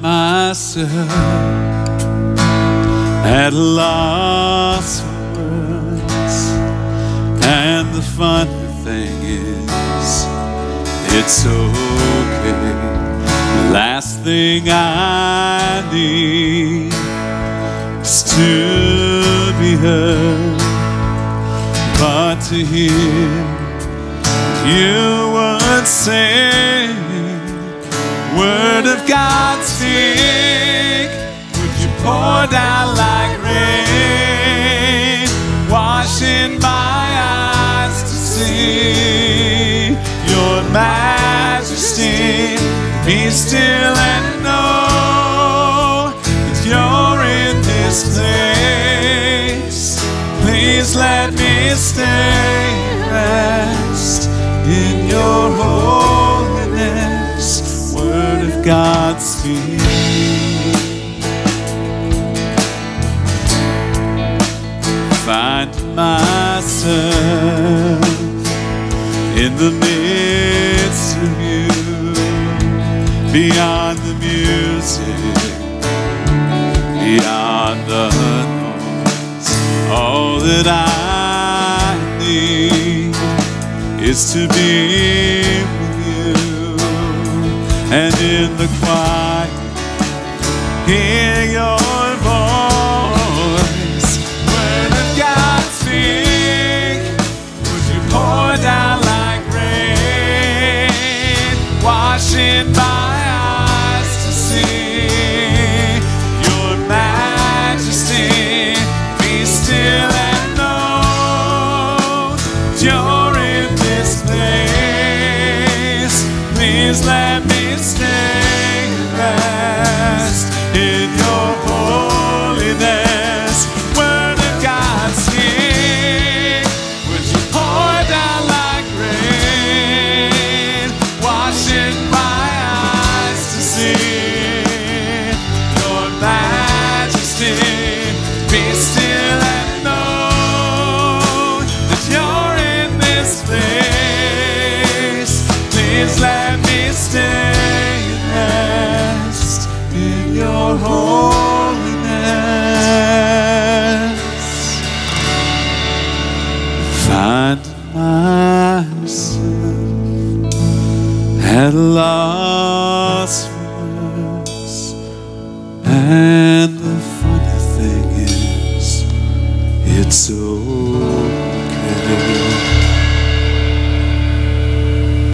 myself at a loss for words. And the funny thing is, it's okay. The last thing I need is to be heard, but to hear you would say, Word of God speak, would you pour down like rain, washing my eyes to see your majesty? Be still and know that you're in this place. Please let me stay rest in your holiness. God. Find myself in the midst of you, beyond the music, beyond the noise. All that I need is to be with you, and in the quiet, hear your voice. Word of God. Would you pour down like rain, washing my eyes to see your majesty? Still and know you're in this place. Please let me Be still and know that you're in this place. Please let me stay and rest in your holiness. Find myself at loss it's so